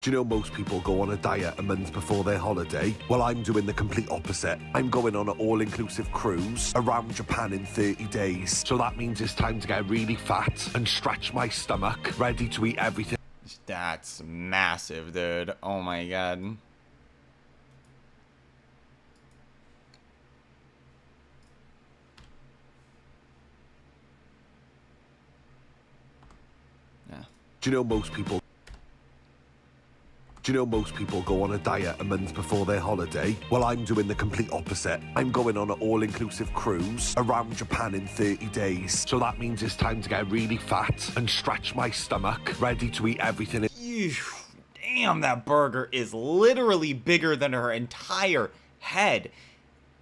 Do you know most people go on a diet a month before their holiday? Well, I'm doing the complete opposite. I'm going on an all inclusive cruise around Japan in 30 days. So that means it's time to get really fat and stretch my stomach, ready to eat everything. That's massive, dude. Oh my god. Yeah. Do you know most people? You know most people go on a diet a month before their holiday? Well, I'm doing the complete opposite. I'm going on an all inclusive cruise around Japan in 30 days. So that means it's time to get really fat and stretch my stomach, ready to eat everything. Damn, that burger is literally bigger than her entire head.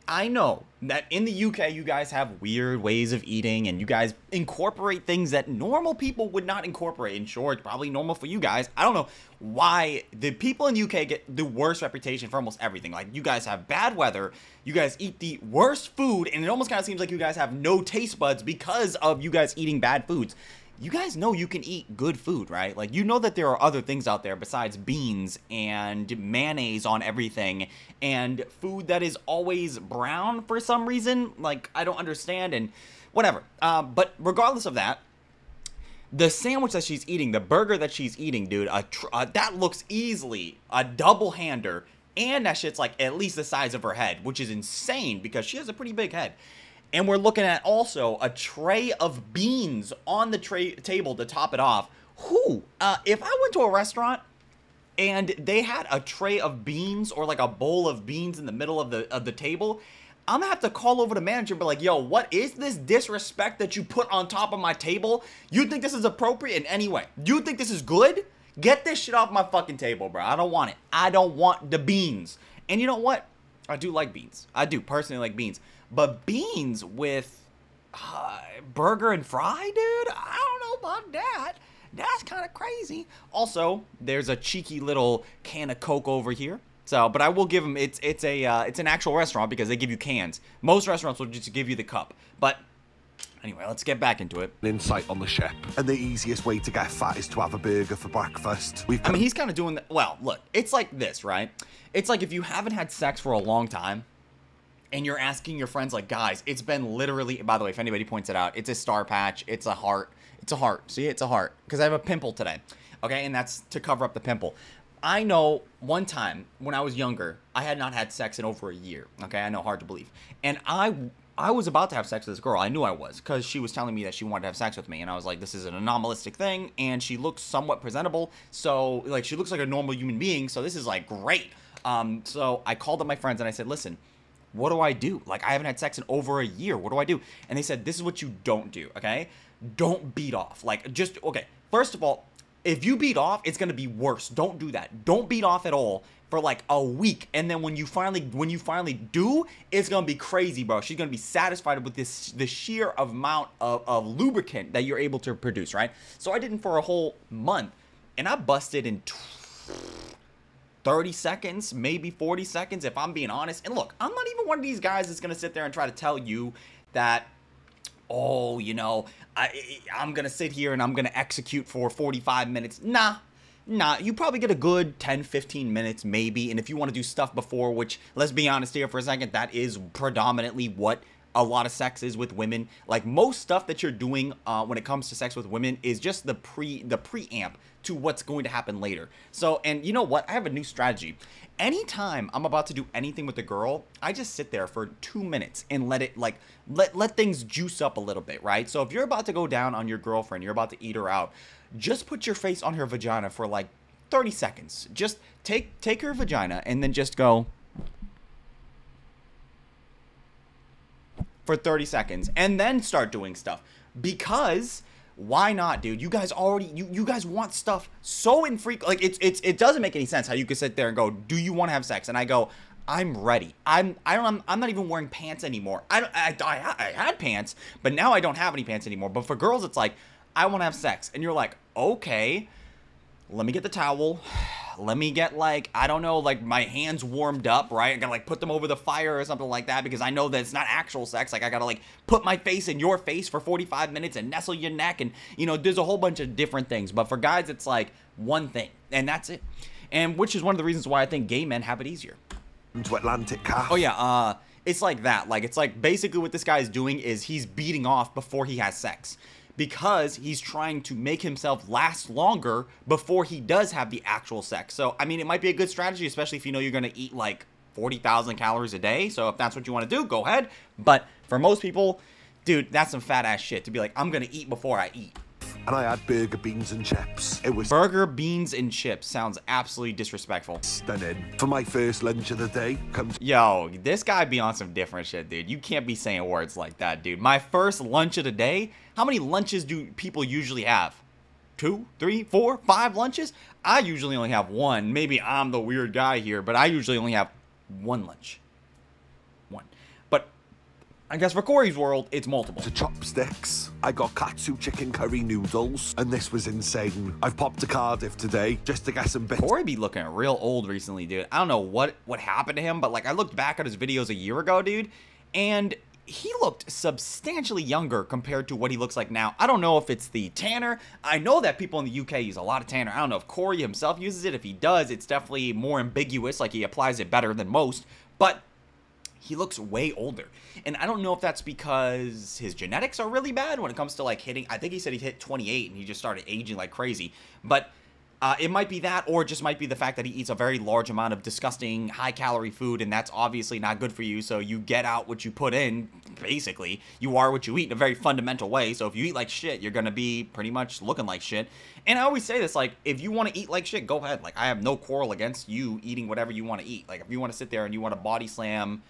I know that in the UK, you guys have weird ways of eating and you guys incorporate things that normal people would not incorporate. And sure, it's probably normal for you guys. I don't know why the people in the UK get the worst reputation for almost everything. Like, you guys have bad weather, you guys eat the worst food, and it almost kind of seems like you guys have no taste buds because of you guys eating bad foods you guys know you can eat good food, right? Like, you know that there are other things out there besides beans and mayonnaise on everything and food that is always brown for some reason. Like, I don't understand and whatever. Uh, but regardless of that, the sandwich that she's eating, the burger that she's eating, dude, tr- uh, that looks easily a double hander. And that shit's like at least the size of her head, which is insane because she has a pretty big head. And we're looking at also a tray of beans on the tray table to top it off. Who? Uh, if I went to a restaurant and they had a tray of beans or like a bowl of beans in the middle of the of the table, I'm gonna have to call over the manager and be like, yo, what is this disrespect that you put on top of my table? You think this is appropriate in any way? You think this is good? Get this shit off my fucking table, bro. I don't want it. I don't want the beans. And you know what? I do like beans. I do personally like beans. But beans with uh, burger and fry, dude? I don't know about that. That's kind of crazy. Also, there's a cheeky little can of Coke over here. So, but I will give them. It's it's a uh, it's an actual restaurant because they give you cans. Most restaurants will just give you the cup. But anyway, let's get back into it. An Insight on the ship, and the easiest way to get fat is to have a burger for breakfast. We've I mean, he's kind of doing that. Well, look, it's like this, right? It's like if you haven't had sex for a long time, and you're asking your friends, like, guys, it's been literally. By the way, if anybody points it out, it's a star patch. It's a heart. It's a heart. See, it's a heart because I have a pimple today. Okay, and that's to cover up the pimple. I know one time when I was younger, I had not had sex in over a year. Okay, I know, hard to believe. And I I was about to have sex with this girl. I knew I was because she was telling me that she wanted to have sex with me, and I was like, "This is an anomalistic thing." And she looks somewhat presentable, so like she looks like a normal human being. So this is like great. Um, so I called up my friends and I said, "Listen, what do I do? Like I haven't had sex in over a year. What do I do?" And they said, "This is what you don't do. Okay, don't beat off. Like just okay. First of all, if you beat off, it's gonna be worse. Don't do that. Don't beat off at all for like a week, and then when you finally when you finally do, it's gonna be crazy, bro. She's gonna be satisfied with this the sheer amount of, of lubricant that you're able to produce, right? So I didn't for a whole month, and I busted in. 30 seconds, maybe 40 seconds, if I'm being honest. And look, I'm not even one of these guys that's gonna sit there and try to tell you that oh, you know, I, I'm gonna sit here and I'm gonna execute for 45 minutes. Nah, nah, you probably get a good 10, 15 minutes, maybe. And if you want to do stuff before, which let's be honest here for a second, that is predominantly what a lot of sex is with women. Like most stuff that you're doing uh, when it comes to sex with women is just the pre the preamp to what's going to happen later. So, and you know what? I have a new strategy. Anytime I'm about to do anything with a girl, I just sit there for two minutes and let it like let let things juice up a little bit, right? So if you're about to go down on your girlfriend, you're about to eat her out, just put your face on her vagina for like 30 seconds. Just take take her vagina and then just go for 30 seconds and then start doing stuff. Because why not dude? You guys already you, you guys want stuff so infrequent like it's it's it doesn't make any sense how you could sit there and go do you want to have sex? And i go i'm ready. I'm i don't i'm not even wearing pants anymore. I don't I, I, I had pants but now i don't have any pants anymore. But for girls it's like i want to have sex. And you're like okay let me get the towel let me get like I don't know, like my hands warmed up, right? I gotta like put them over the fire or something like that because I know that it's not actual sex. Like I gotta like put my face in your face for 45 minutes and nestle your neck, and you know, there's a whole bunch of different things. But for guys, it's like one thing, and that's it. and which is one of the reasons why I think gay men have it easier. To Atlantic calf. Oh yeah, uh, it's like that. Like it's like basically what this guy is doing is he's beating off before he has sex because he's trying to make himself last longer before he does have the actual sex. So I mean, it might be a good strategy, especially if you know you're gonna eat like forty thousand calories a day. So if that's what you want to do, go ahead. But for most people, dude, that's some fat ass shit to be like, I'm gonna eat before I eat. And I had burger, beans, and chips. It was Burger, beans, and chips sounds absolutely disrespectful. stunning. For my first lunch of the day, comes Yo, this guy be on some different shit, dude. You can't be saying words like that, dude. My first lunch of the day. How many lunches do people usually have? Two, three, four, five lunches? I usually only have one. Maybe I'm the weird guy here, but I usually only have one lunch. One. I guess for Corey's world, it's multiple. to chopsticks. I got katsu chicken curry noodles, and this was insane. I've popped to Cardiff today just to get some bits. Corey be looking real old recently, dude. I don't know what what happened to him, but like I looked back at his videos a year ago, dude, and he looked substantially younger compared to what he looks like now. I don't know if it's the tanner. I know that people in the UK use a lot of tanner. I don't know if Corey himself uses it. If he does, it's definitely more ambiguous, like he applies it better than most. But he looks way older. And I don't know if that's because his genetics are really bad when it comes to like hitting. I think he said he hit 28 and he just started aging like crazy. But uh, it might be that, or it just might be the fact that he eats a very large amount of disgusting, high calorie food, and that's obviously not good for you. So you get out what you put in, basically. You are what you eat in a very fundamental way. So if you eat like shit, you're going to be pretty much looking like shit. And I always say this like, if you want to eat like shit, go ahead. Like, I have no quarrel against you eating whatever you want to eat. Like, if you want to sit there and you want to body slam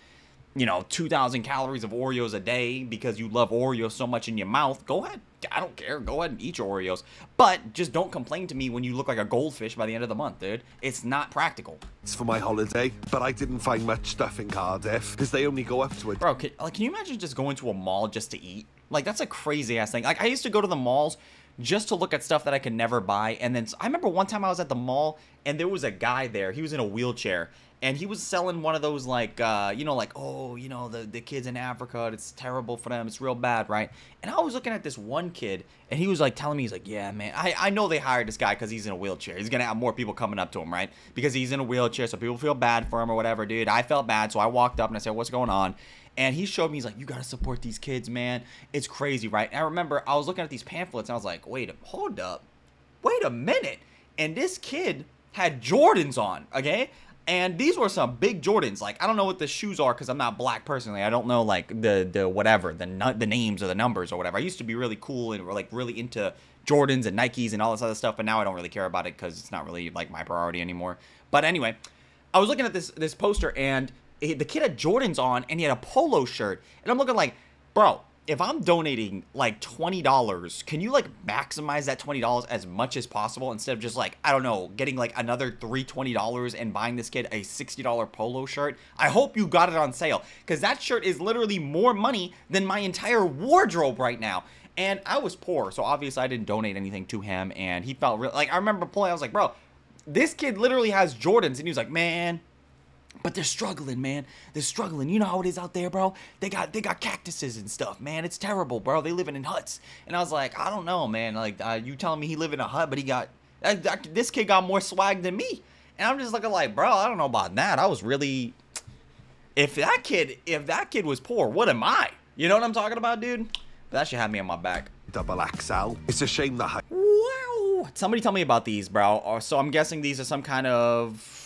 you know, 2,000 calories of Oreos a day because you love Oreos so much in your mouth, go ahead. I don't care. Go ahead and eat your Oreos. But just don't complain to me when you look like a goldfish by the end of the month, dude. It's not practical. It's for my holiday, but I didn't find much stuff in Cardiff because they only go up to a Bro, can, like, can you imagine just going to a mall just to eat? Like, that's a crazy ass thing. Like, I used to go to the malls just to look at stuff that I could never buy. And then I remember one time I was at the mall and there was a guy there. He was in a wheelchair and he was selling one of those like uh, you know like oh you know the the kids in Africa it's terrible for them it's real bad right? And I was looking at this one kid and he was like telling me he's like yeah man I, I know they hired this guy because he's in a wheelchair. He's gonna have more people coming up to him right? Because he's in a wheelchair so people feel bad for him or whatever dude. I felt bad so I walked up and I said what's going on and he showed me he's like you gotta support these kids man it's crazy right and I remember I was looking at these pamphlets and I was like wait hold up wait a minute and this kid had Jordans on okay and these were some big Jordans. Like I don't know what the shoes are because I'm not black personally. I don't know like the the whatever the the names or the numbers or whatever. I used to be really cool and were, like really into Jordans and Nikes and all this other stuff, but now I don't really care about it because it's not really like my priority anymore. But anyway, I was looking at this this poster and the kid had Jordans on and he had a polo shirt, and I'm looking like, bro, if I'm donating like twenty dollars, can you like maximize that twenty dollars as much as possible instead of just like I don't know, getting like another three twenty dollars and buying this kid a sixty dollar polo shirt? I hope you got it on sale because that shirt is literally more money than my entire wardrobe right now. And I was poor, so obviously I didn't donate anything to him. And he felt real like I remember pulling. I was like, bro, this kid literally has Jordans, and he was like, man, but they're struggling, man. They're struggling. You know how it is out there, bro. They got they got cactuses and stuff, man. It's terrible, bro. They living in huts. And I was like, I don't know, man. Like uh, you telling me he live in a hut, but he got uh, this kid got more swag than me. And I'm just looking like, bro, I don't know about that. I was really if that kid if that kid was poor, what am I? You know what I'm talking about, dude? But that should have me on my back. double XL. It's a shame that I Wow. Somebody tell me about these, bro. Uh, So I'm guessing these are some kind of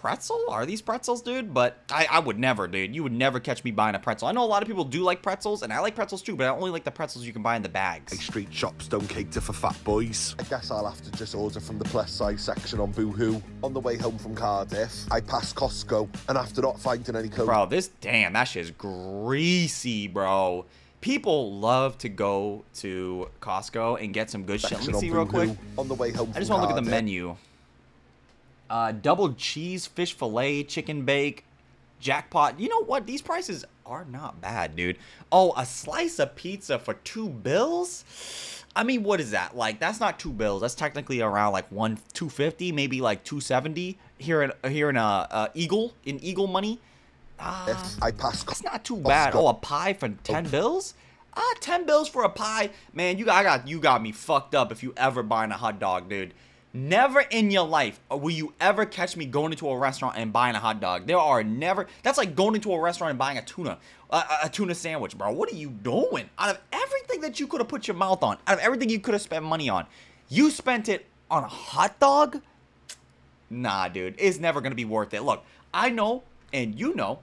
pretzel? Are these pretzels, dude? But I, I would never, dude. You would never catch me buying a pretzel. I know a lot of people do like pretzels, and I like pretzels too, but I only like the pretzels you can buy in the bags. street shops don't cater for fat boys. I guess I'll have to just order from the plus size section on Boohoo. On the way home from Cardiff, I passed Costco, and after not finding any coke, Bro, this, damn, that shit is greasy, bro. People love to go to Costco and get some good shit. Let section me see real quick. On the way home I just want to look at the menu. Uh, double cheese fish fillet, chicken bake, jackpot. You know what? These prices are not bad, dude. Oh, a slice of pizza for two bills. I mean, what is that? Like, that's not two bills. That's technically around like one two fifty, maybe like two seventy here in here in uh, uh Eagle in Eagle money. Ah, I passed that's not too bad. Oh, a pie for ten bills? Ah, ten bills for a pie, man. You got, I got you got me fucked up if you ever buying a hot dog, dude. Never in your life will you ever catch me going into a restaurant and buying a hot dog. There are never. That's like going into a restaurant and buying a tuna, a, a tuna sandwich, bro. What are you doing? Out of everything that you could have put your mouth on, out of everything you could have spent money on, you spent it on a hot dog. Nah, dude, it's never gonna be worth it. Look, I know, and you know,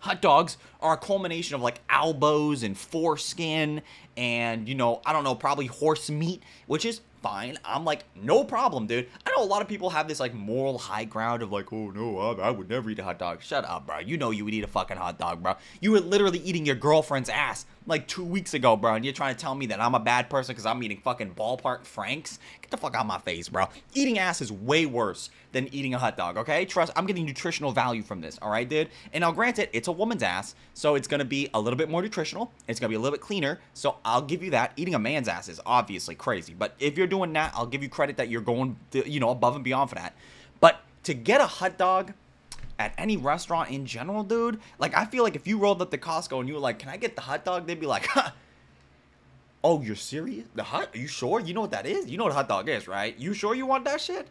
hot dogs are a culmination of like elbows and foreskin and you know i don't know probably horse meat which is fine. I'm like, no problem, dude. I know a lot of people have this like moral high ground of like, oh no, I, I, would never eat a hot dog. Shut up, bro. You know you would eat a fucking hot dog, bro. You were literally eating your girlfriend's ass like two weeks ago, bro. And you're trying to tell me that I'm a bad person because I'm eating fucking ballpark Franks? Get the fuck out of my face, bro. Eating ass is way worse than eating a hot dog, okay? Trust, I'm getting nutritional value from this, all right, dude? And I'll grant it, it's a woman's ass, so it's gonna be a little bit more nutritional. It's gonna be a little bit cleaner, so I'll give you that. Eating a man's ass is obviously crazy, but if you're doing that, I'll give you credit that you're going, to, you know, above and beyond for that. But to get a hot dog at any restaurant in general, dude, like I feel like if you rolled up to Costco and you were like, "Can I get the hot dog?" They'd be like, "Huh." Oh, you're serious? The hot? Are you sure? You know what that is? You know what a hot dog is, right? You sure you want that shit?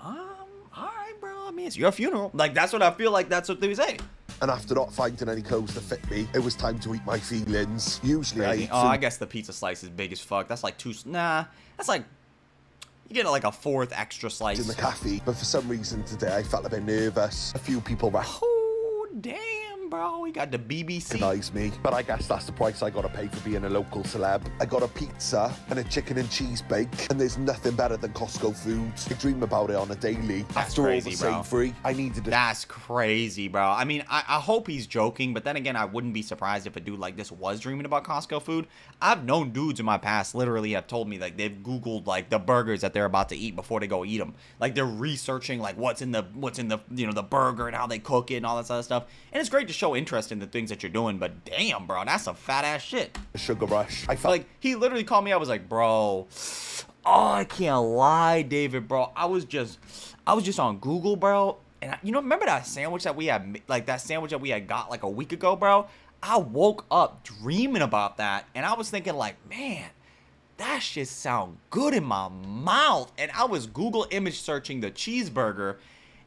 Um, all right, bro. I mean, it's your funeral. Like that's what I feel like. That's what they say. And after not finding any clothes to fit me, it was time to eat my feelings. Usually Crazy. I eat Oh, food I guess the pizza slice is big as fuck. That's like two. Nah, that's like you get like a fourth extra slice. in the cafe, but for some reason today I felt a bit nervous. A few people were, Oh damn, bro. We got the BBC. recognise me, but I guess that's the price I gotta pay for being a local celeb. I got a pizza and a chicken and cheese bake, and there's nothing better than Costco food. I dream about it on a daily. That's After crazy, all the bro. savory, I needed a That's crazy, bro. I mean, I, I hope he's joking, but then again, I wouldn't be surprised if a dude like this was dreaming about Costco food. I've known dudes in my past literally have told me like they've Googled like the burgers that they're about to eat before they go eat them. Like they're researching like what's in the what's in the you know the burger and how they cook it and all that sort of stuff. And it's great to show interest in the things that you're doing, but damn, bro, that's some fat ass shit. sugar rush. I felt Like he literally called me. I was like, bro, oh, I can't lie, David, bro. I was just, I was just on Google, bro. And I, you know, remember that sandwich that we had, like that sandwich that we had got like a week ago, bro. I woke up dreaming about that, and I was thinking like, man, that shit sound good in my mouth. And I was Google image searching the cheeseburger,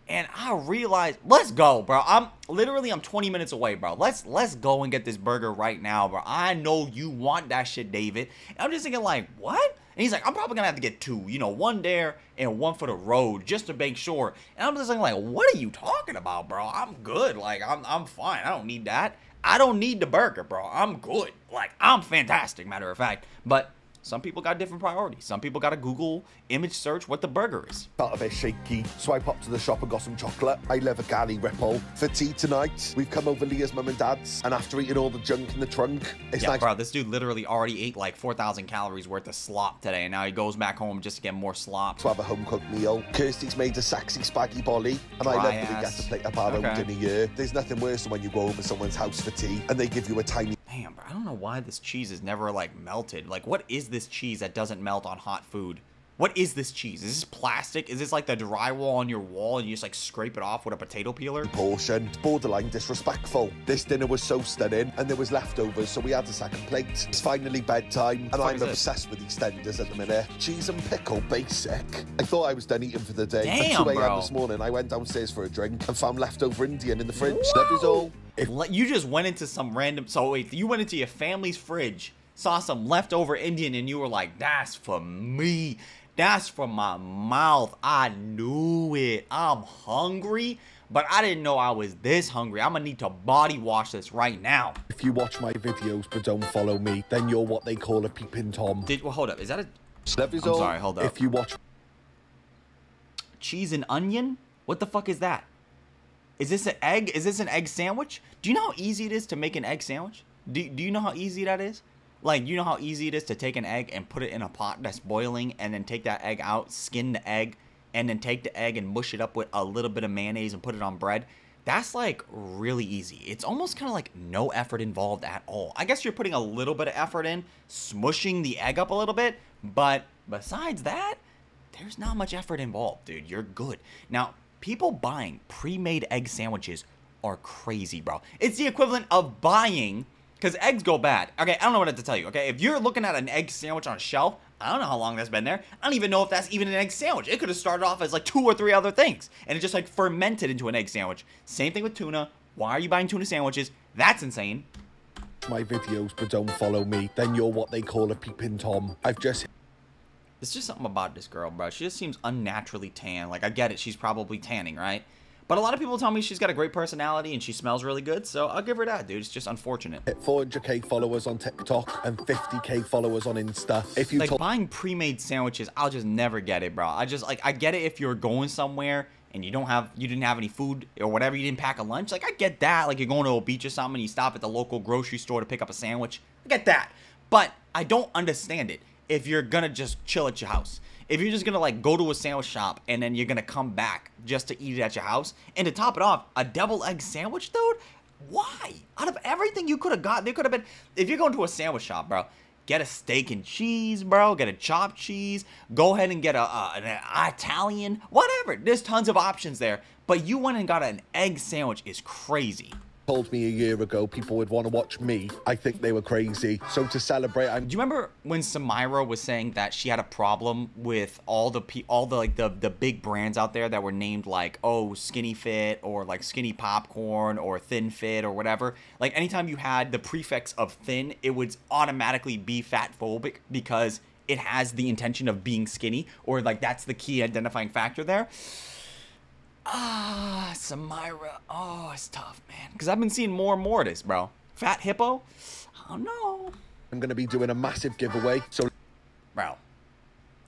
and I realized, let's go, bro. I'm literally I'm 20 minutes away, bro. Let's let's go and get this burger right now, bro. I know you want that shit, David. And I'm just thinking like, what? And he's like, I'm probably gonna have to get two, you know, one there and one for the road just to make sure. And I'm just thinking like, what are you talking about, bro? I'm good. Like I'm I'm fine. I don't need that. I don't need the burger, bro. I'm good. Like I'm fantastic, matter of fact. But some people got different priorities. Some people got to Google image search what the burger is. felt a bit shaky, Swipe up to the shop and got some chocolate. I love a Galaxy Ripple. For tea tonight, we've come over Leah's mum and dad's, and after eating all the junk in the trunk, it's yeah, nice bro, this dude literally already ate like 4,000 calories worth of slop today, and now he goes back home just to get more slop. to have a home cooked meal. Kirsty's made a sexy spaggy bolly, and I love Dry that we get ass. to plate up our Okay. own dinner year. There's nothing worse than when you go over someone's house for tea and they give you a tiny Damn, bro, I don't know why this cheese is never like melted. Like, what is this cheese that doesn't melt on hot food? What is this cheese? Is this plastic? Is this like the drywall on your wall and you just like scrape it off with a potato peeler? portion. Borderline disrespectful. This dinner was so stunning, and there was leftovers, so we had a second plate. It's finally bedtime, and I'm obsessed with EastEnders at the minute. Cheese and pickle, basic. I thought I was done eating for the day. Damn, at 2 a.m. this morning, I went downstairs for a drink and found leftover Indian in the fridge. That is all. If You just went into some random. So wait, you went into your family's fridge, saw some leftover Indian, and you were like, "That's for me. That's from my mouth. I knew it. I'm hungry, but I didn't know I was this hungry. I'm gonna need to body wash this right now." if you watch my videos but don't follow me, then you're what they call a peeping tom. Did well, hold up? Is that a Love is I'm all. sorry, hold up. If you watch cheese and onion? What the fuck is that? Is this an egg? Is this an egg sandwich? Do you know how easy it is to make an egg sandwich? Do, do you know how easy that is? Like, you know how easy it is to take an egg and put it in a pot that's boiling and then take that egg out, skin the egg, and then take the egg and mush it up with a little bit of mayonnaise and put it on bread? That's like really easy. It's almost kind of like no effort involved at all. I guess you're putting a little bit of effort in, smushing the egg up a little bit, but besides that, there's not much effort involved, dude. You're good. Now, people buying pre-made egg sandwiches are crazy, bro. It's the equivalent of buying because eggs go bad. Okay, I don't know what to tell you. Okay, if you're looking at an egg sandwich on a shelf, I don't know how long that's been there. I don't even know if that's even an egg sandwich. It could have started off as like two or three other things, and it just like fermented into an egg sandwich. Same thing with tuna. Why are you buying tuna sandwiches? That's insane. My videos, but don't follow me. Then you're what they call a peeping tom. I've just There's just something about this girl, bro. She just seems unnaturally tan. Like I get it, she's probably tanning, right? But a lot of people tell me she's got a great personality and she smells really good, so I'll give her that, dude. It's just unfortunate. hit 400k followers on TikTok and 50k followers on Insta. If you Like buying pre-made sandwiches, I'll just never get it, bro. I just like I get it if you're going somewhere and you don't have you didn't have any food or whatever, you didn't pack a lunch. Like I get that. Like you're going to a beach or something, and you stop at the local grocery store to pick up a sandwich. I get that. But I don't understand it if you're gonna just chill at your house. If you're just gonna like go to a sandwich shop and then you're gonna come back just to eat it at your house, and to top it off, a double egg sandwich, dude. Why? Out of everything you could have got, there could have been. If you're going to a sandwich shop, bro, get a steak and cheese, bro. Get a chopped cheese. Go ahead and get a, a an Italian, whatever. There's tons of options there. But you went and got an egg sandwich is crazy. Told me a year ago people would want to watch me, I think they were crazy. So to celebrate, I'm Do you remember when Samira was saying that she had a problem with all the all the like the the big brands out there that were named like oh Skinny Fit or like Skinny Popcorn or Thin Fit or whatever? Like anytime you had the prefix of thin, it would automatically be fat phobic because it has the intention of being skinny or like that's the key identifying factor there. Ah, Samira. Oh, it's tough, man. Because I've been seeing more and more of this, bro. Fat hippo? I don't know. I'm going to be doing a massive giveaway. So Bro.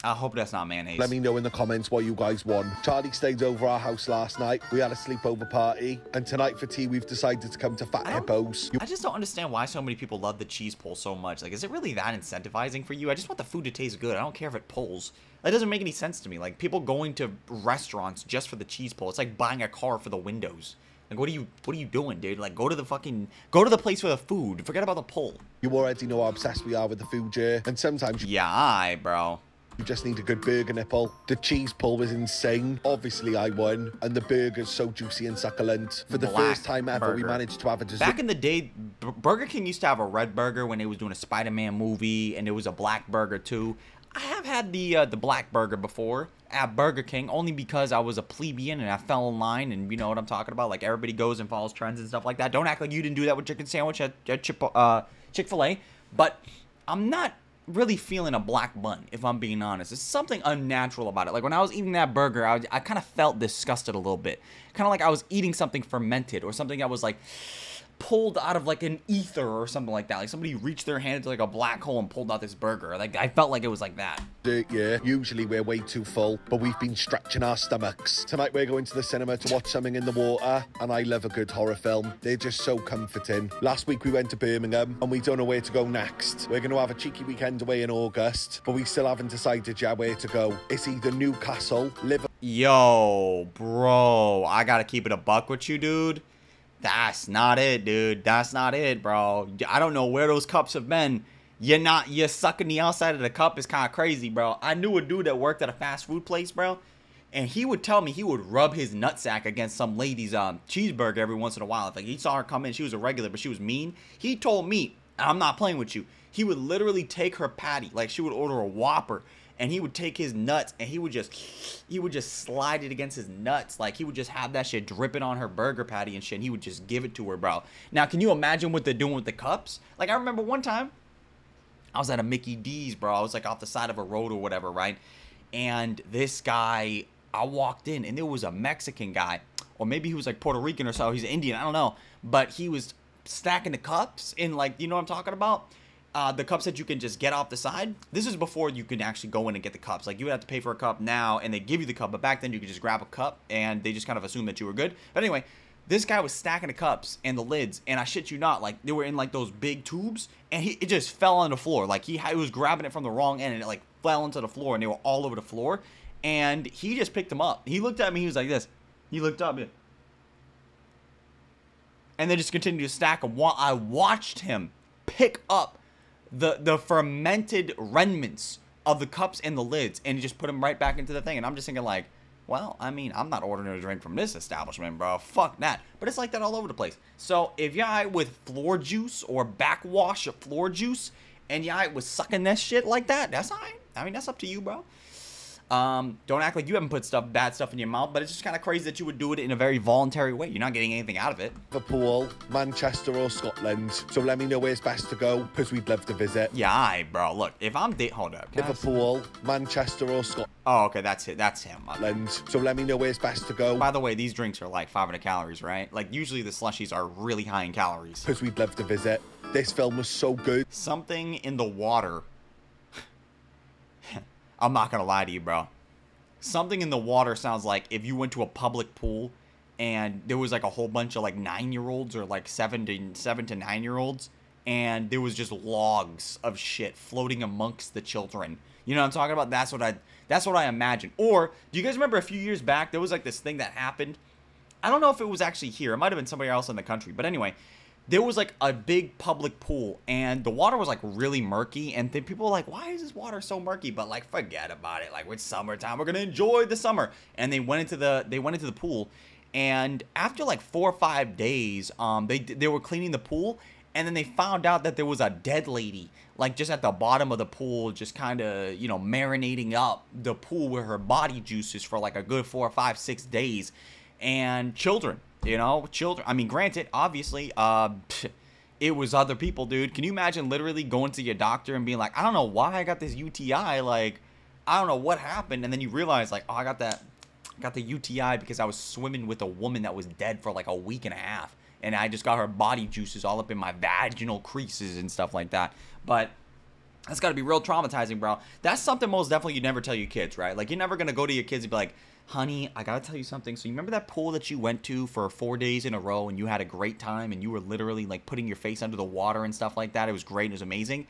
I hope that's not mayonnaise. let me know in the comments what you guys want. Charlie stayed over our house last night. We had a sleepover party. And tonight for tea, we've decided to come to Fat I Hippos. I just don't understand why so many people love the cheese pull so much. Like, is it really that incentivizing for you? I just want the food to taste good. I don't care if it pulls. That doesn't make any sense to me. Like, people going to restaurants just for the cheese pull. It's like buying a car for the windows. Like, what are you, what are you doing, dude? Like, go to the fucking, go to the place for the food. Forget about the pull. you already know how obsessed we are with the food, yeah. And sometimes Yeah, aye, bro. You just need a good burger nipple. The cheese pull was insane. Obviously, I won. And the burger's so juicy and succulent. For the Black first time ever, we managed to have a dessert. Back in the day, B- Burger King used to have a red burger when they was doing a Spider-Man movie, and there was a black burger too. I have had the uh, the black burger before at Burger King, only because I was a plebeian and I fell in line, and you know what I'm talking about. Like everybody goes and follows trends and stuff like that. Don't act like you didn't do that with chicken sandwich at, at Chip, uh, Chick Fil A. But I'm not really feeling a black bun, if I'm being honest. There's something unnatural about it. Like when I was eating that burger, I, I kind of felt disgusted a little bit. Kind of like I was eating something fermented or something that was like pulled out of like an ether or something like that. Like somebody reached their hand into like a black hole and pulled out this burger. Like I felt like it was like that. yeah. Usually we're way too full, but we've been stretching our stomachs. Tonight we're going to the cinema to watch something in the water, and I love a good horror film. They're just so comforting. Last week we went to Birmingham, and we don't know where to go next. We're going to have a cheeky weekend away in August, but we still haven't decided yet where to go. It's either Newcastle, Liverpool, Yo, bro, I gotta keep it a buck with you, dude. That's not it, dude. That's not it, bro. I don't know where those cups have been. You're not, you're sucking the outside of the cup is kind of crazy, bro. I knew a dude that worked at a fast food place, bro. And he would tell me he would rub his nutsack against some lady's um, cheeseburger every once in a while. Like he saw her come in, she was a regular, but she was mean. He told me, I'm not playing with you. He would literally take her patty, like she would order a Whopper, and he would take his nuts and he would just, he would just slide it against his nuts. Like he would just have that shit dripping on her burger patty and shit. And he would just give it to her, bro. Now, can you imagine what they're doing with the cups? Like I remember one time, I was at a Mickey D's, bro. I was like off the side of a road or whatever, right? And this guy, I walked in and there was a Mexican guy, or maybe he was like Puerto Rican or so. He's Indian, I don't know. But he was stacking the cups in like, you know what I'm talking about? Uh, the cups that you can just get off the side. This is before you can actually go in and get the cups. Like you would have to pay for a cup now, and they give you the cup. But back then, you could just grab a cup, and they just kind of assume that you were good. But anyway, this guy was stacking the cups and the lids, and I shit you not, like they were in like those big tubes, and he it just fell on the floor. Like he, he was grabbing it from the wrong end, and it like fell into the floor, and they were all over the floor. And he just picked them up. He looked at me. He was like this. He looked up, yeah. and then just continued to stack them. While I watched him pick up the the fermented remnants of the cups and the lids, and he just put them right back into the thing. And I'm just thinking like. Well, I mean, I'm not ordering a drink from this establishment, bro. Fuck that. But it's like that all over the place. So if you're out with floor juice or backwash of floor juice, and you're out with sucking that shit like that, that's alright. I mean, that's up to you, bro. Um, don't act like you haven't put stuff, bad stuff in your mouth, but it's just kind of crazy that you would do it in a very voluntary way. You're not getting anything out of it. Liverpool, Manchester, or Scotland. So let me know where's best to go because we'd love to visit. Yeah, I, bro. Look, if I'm date, hold up. Liverpool, Manchester, or Scotland. Oh, okay, that's it. That's him. Okay. Scotland. So let me know where's best to go By the way, these drinks are like 500 calories, right? Like usually the slushies are really high in calories. because we'd love to visit. This film was so good. Something in the water. I'm not gonna lie to you, bro. Something in the water sounds like if you went to a public pool and there was like a whole bunch of like nine year olds or like seven to seven to nine year olds and there was just logs of shit floating amongst the children. You know what I'm talking about? That's what I that's what I imagine. Or do you guys remember a few years back there was like this thing that happened? I don't know if it was actually here. It might have been somewhere else in the country. But anyway, there was like a big public pool and the water was like really murky and then people were like why is this water so murky? But like forget about it. Like it's summertime. We're gonna enjoy the summer. And they went into the they went into the pool and after like four or five days um they they were cleaning the pool and then they found out that there was a dead lady like just at the bottom of the pool just kind of you know marinating up the pool with her body juices for like a good four or five six days. And children you know children i mean granted obviously uh it was other people dude can you imagine literally going to your doctor and being like i don't know why i got this uti like i don't know what happened and then you realize like oh i got that I got the uti because i was swimming with a woman that was dead for like a week and a half and i just got her body juices all up in my vaginal creases and stuff like that but that's got to be real traumatizing, bro. That's something most definitely you never tell your kids, right? Like you're never gonna go to your kids and be like, "Honey, I gotta tell you something." So you remember that pool that you went to for four days in a row and you had a great time and you were literally like putting your face under the water and stuff like that. It was great. It was amazing.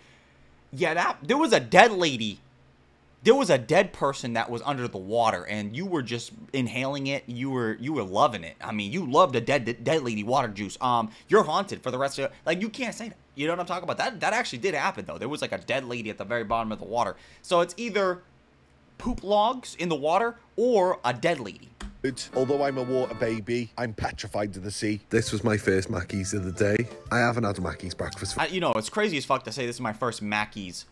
Yeah, that there was a dead lady. There was a dead person that was under the water and you were just inhaling it. You were you were loving it. I mean, you loved a dead dead lady water juice. Um, you're haunted for the rest of like you can't say that. You know what I'm talking about? That that actually did happen though. There was like a dead lady at the very bottom of the water. So it's either poop logs in the water or a dead lady. Although I'm a water baby, I'm petrified of the sea. This was my first Mackey's of the day. I haven't had a Mackey's breakfast for I, you know, it's crazy as fuck to say this is my first Mackey's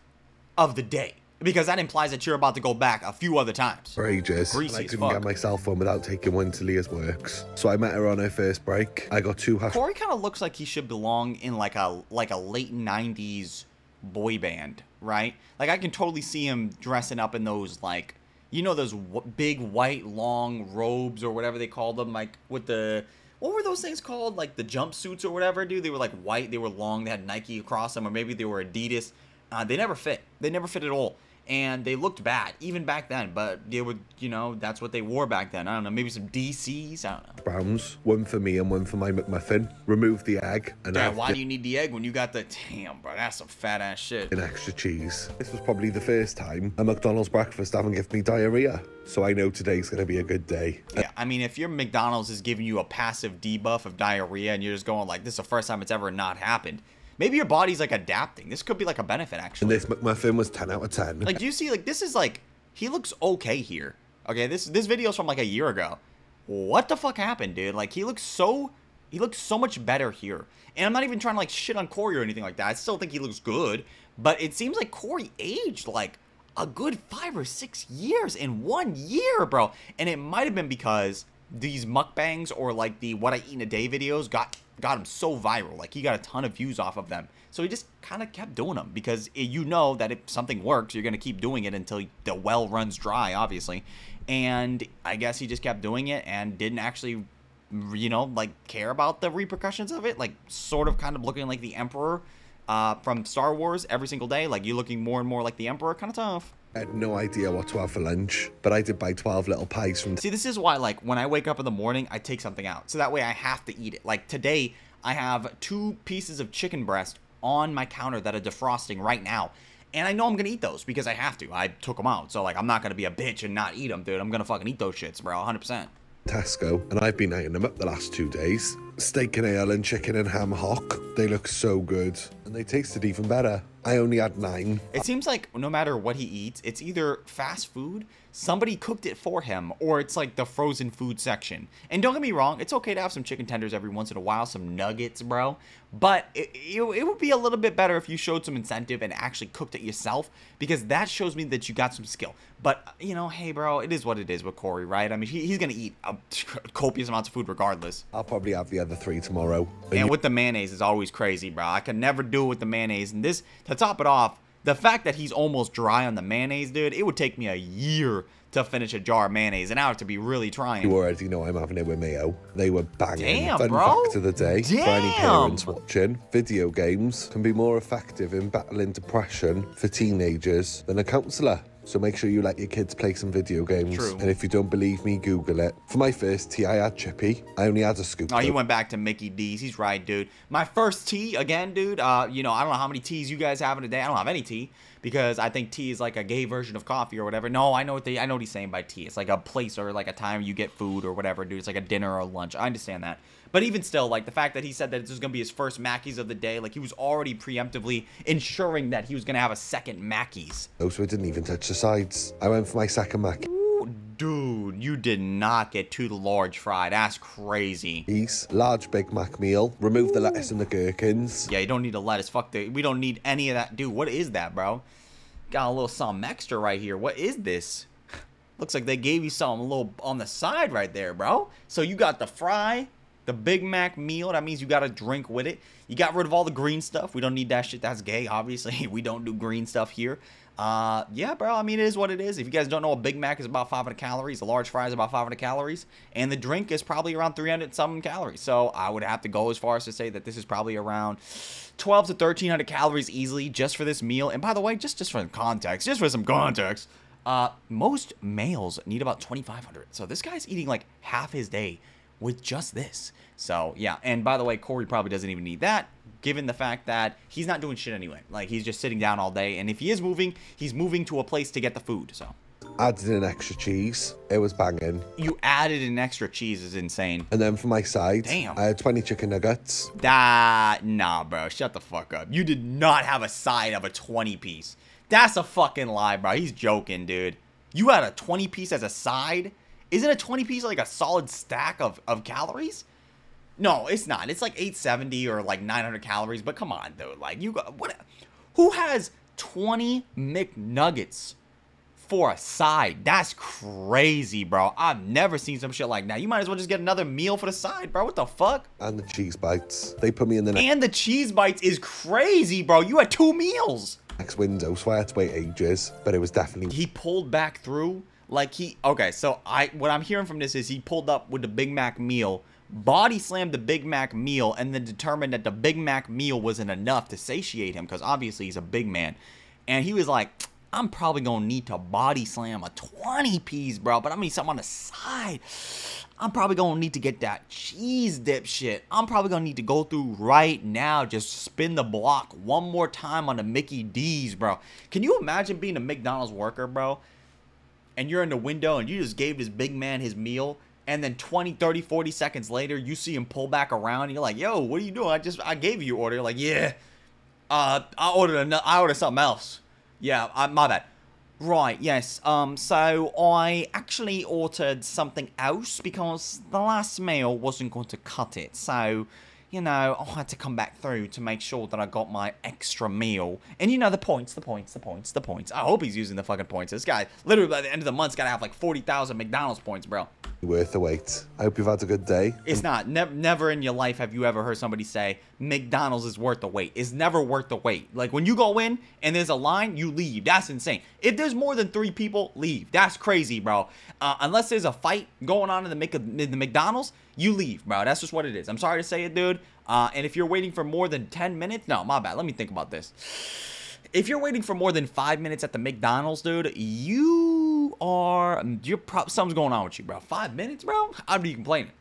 of the day because that implies that you're about to go back a few other times. for ages. Greasy I couldn't get myself one without taking one to Leah's works. So I met her on her first break. I got two hash Corey kind of looks like he should belong in like a like a late '90s boy band, right? Like I can totally see him dressing up in those like you know those w- big white long robes or whatever they called them, like with the what were those things called? Like the jumpsuits or whatever, dude. They were like white, they were long, they had Nike across them, or maybe they were Adidas. Uh, they never fit. They never fit at all. And they looked bad, even back then. But they would, you know, that's what they wore back then. I don't know, maybe some DCs. I don't know. browns. One for me and one for my McMuffin. Remove the egg and why do you need the egg when you got the damn, bro? That's some fat ass shit. an extra cheese. This was probably the first time a McDonald's breakfast haven't given me diarrhea. So I know today's going to be a good day. Yeah, I mean, if your McDonald's is giving you a passive debuff of diarrhea and you're just going like, this is the first time it's ever not happened, maybe your body's like adapting. This could be like a benefit And actually. this McMuffin was 10 out of 10. Like, do you see? Like, this is like he looks okay here. Okay, this this video's from like a year ago. What the fuck happened, dude? Like, he looks so he looks so much better here. And I'm not even trying to like shit on Corey or anything like that. I still think he looks good, but it seems like Corey aged like a good five or six years in one year, bro. And it might have been because these mukbangs or like the what I eat in a day videos got got him so viral. Like he got a ton of views off of them. So he just kind of kept doing them because it, you know that if something works, you're gonna keep doing it until the well runs dry, obviously. And I guess he just kept doing it and didn't actually, you know, like care about the repercussions of it. Like sort of, kind of looking like the Emperor uh, from Star Wars every single day. Like you looking more and more like the Emperor. Kind of tough. I had no idea what to have for lunch, but I did buy 12 little pies from See, this is why, like, when I wake up in the morning, I take something out. So that way I have to eat it. Like, today, I have two pieces of chicken breast on my counter that are defrosting right now. And I know I'm going to eat those because I have to. I took them out. So, like, I'm not going to be a bitch and not eat them, dude. I'm going to fucking eat those shits, bro. 100%. Tesco, and I've been eating them up the last two days. Steak and ale and chicken and ham hock. They look so good. And they tasted even better. I only had nine. It seems like no matter what he eats, it's either fast food, somebody cooked it for him, or it's like the frozen food section. And don't get me wrong, it's okay to have some chicken tenders every once in a while, some nuggets, bro. But it, it, it would be a little bit better if you showed some incentive and actually cooked it yourself, because that shows me that you got some skill. But, you know, hey, bro, it is what it is with Corey, right? I mean, he, he's going to eat a copious amounts of food regardless. I'll probably have the other three tomorrow. And with the mayonnaise is always crazy, bro. I could never do it with the mayonnaise. And this, to top it off, the fact that he's almost dry on the mayonnaise, dude, it would take me a year to finish a jar of mayonnaise, and I have to be really trying. You already know I'm having it with mayo. Oh. They were banging. Damn, Fun bro. fact of the day Damn. for any parents watching: video games can be more effective in battling depression for teenagers than a counsellor. So make sure you let your kids play some video games. True. And if you don't believe me, Google it. For my first tea, I had Chippy. I only had a scoop. Oh, he went back to Mickey D's. He's right, dude. My first tea, again, dude. Uh, you know, I don't know how many teas you guys have in a day. I don't have any tea because I think tea is like a gay version of coffee or whatever. No, I know what they, I know what he's saying by tea. It's like a place or like a time you get food or whatever, dude. It's like a dinner or lunch. I understand that. But even still, like the fact that he said that this was gonna be his first Mackies of the day, like he was already preemptively ensuring that he was gonna have a second Mackies. Oh, so I didn't even touch the sides. I went for my second mac. Ooh, dude, you did not get two large fry. That's crazy. Piece, large Big Mac meal. Remove the lettuce and the gherkins. Yeah, you don't need the lettuce. Fuck the. We don't need any of that, dude. What is that, bro? Got a little something extra right here. What is this? Looks like they gave you something a little on the side right there, bro. So you got the fry, the Big Mac meal. That means you got a drink with it. You got rid of all the green stuff. We don't need that shit. That's gay, obviously. We don't do green stuff here. Uh, yeah, bro. I mean, it is what it is. If you guys don't know, a Big Mac is about 500 calories. A large fry is about 500 calories, and the drink is probably around 300 some calories. So I would have to go as far as to say that this is probably around 12 to 1300 calories easily just for this meal. And by the way, just just for context, just for some context, uh, most males need about 2500. So this guy's eating like half his day with just this. So yeah, and by the way, Corey probably doesn't even need that, given the fact that he's not doing shit anyway. Like he's just sitting down all day, and if he is moving, he's moving to a place to get the food. So Added an extra cheese. It was banging. you added an extra cheese is insane. And then for my side, Damn. I had 20 chicken nuggets. That nah, bro, shut the fuck up. You did not have a side of a 20 piece. That's a fucking lie, bro. He's joking, dude. You had a 20 piece as a side? Isn't a 20 piece like a solid stack of, of calories? No, it's not. It's like 870 or like 900 calories, but come on, dude. Like, you got what? Who has 20 McNuggets for a side? That's crazy, bro. I've never seen some shit like that. You might as well just get another meal for the side, bro. What the fuck? And the cheese bites. They put me in the ne- And the cheese bites is crazy, bro. You had two meals. next window, so I had to wait ages. But it was definitely He pulled back through like he okay, so I what I'm hearing from this is he pulled up with the Big Mac meal, body slammed the Big Mac meal, and then determined that the Big Mac meal wasn't enough to satiate him, because obviously he's a big man. And he was like, I'm probably gonna need to body slam a 20 piece, bro. But I mean something on the side. I'm probably gonna need to get that cheese dip shit. I'm probably gonna need to go through right now, just spin the block one more time on the Mickey D's, bro. Can you imagine being a McDonald's worker, bro? And you're in the window and you just gave this big man his meal. And then 20, 30, 40 seconds later, you see him pull back around. And you're like, yo, what are you doing? I just, I gave you your order. You're like, yeah, uh, I ordered another, I ordered something else. Yeah, I, my bad. Right, yes. Um, so I actually ordered something else because the last meal wasn't going to cut it. So, you know, I had to come back through to make sure that I got my extra meal. And you know, the points, the points, the points, the points. I hope he's using the fucking points. This guy, literally by the end of the month's got to have like 40,000 McDonald's points, bro. worth the wait. I hope you've had a good day. It's not. Never, never in your life have you ever heard somebody say McDonald's is worth the wait. It's never worth the wait. Like when you go in and there's a line, you leave. That's insane. If there's more than three people, leave. That's crazy, bro. Uh, unless there's a fight going on in the, Mc- in the McDonald's, you leave, bro. That's just what it is. I'm sorry to say it, dude. Uh, and if you're waiting for more than 10 minutes, no, my bad. Let me think about this. If you're waiting for more than five minutes at the McDonald's, dude, you are you're pro- something's going on with you, bro. Five minutes, bro? I'd be complaining.